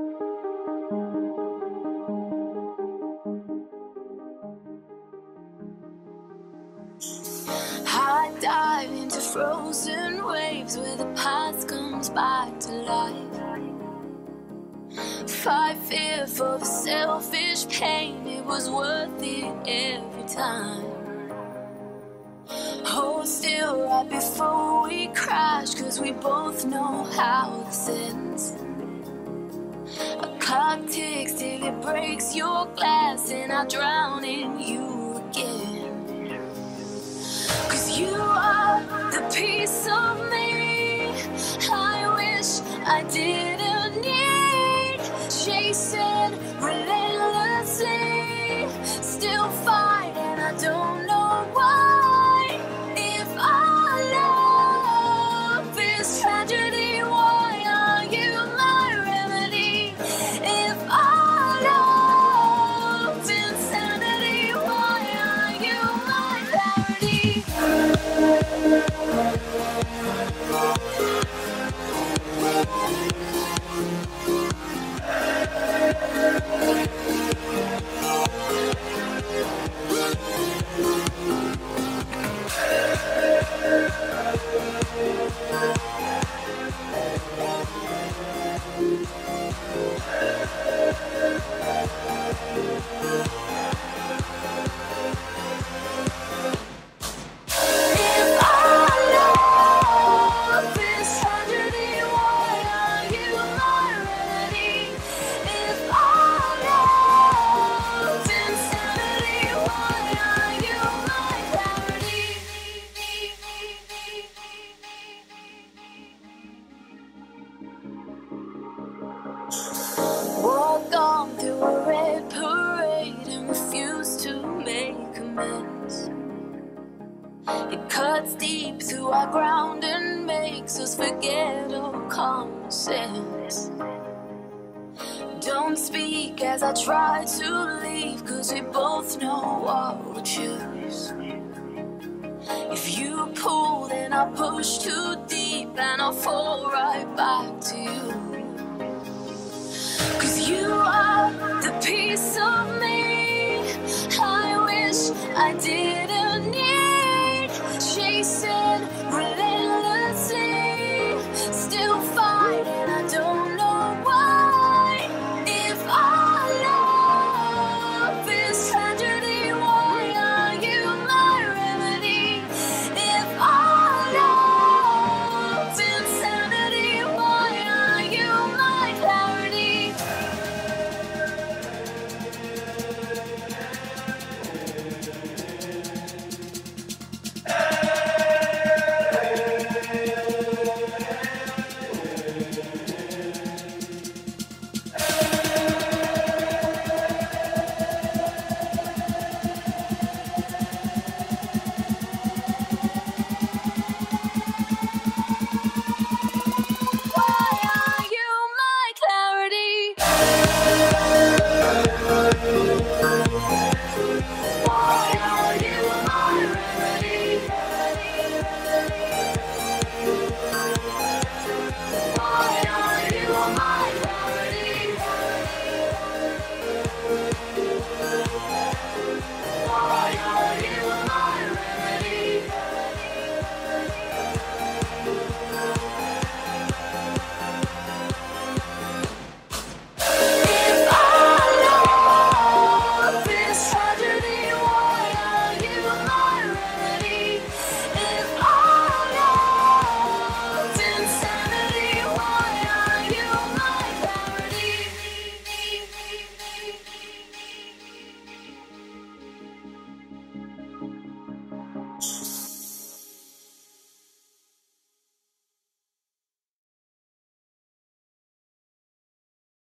I dive into frozen waves where the past comes back to life. Fight fear for the selfish pain, it was worth it every time. Hold still right before we crash, cause we both know how this ends. Clock ticks till it breaks your glass, and I drown in you again. Cause you are the piece of me It cuts deep through our ground and makes us forget all common sense. Don't speak as I try to leave, cause we both know what we choose. If you pull, then I'll push too deep and I'll fall right back to you.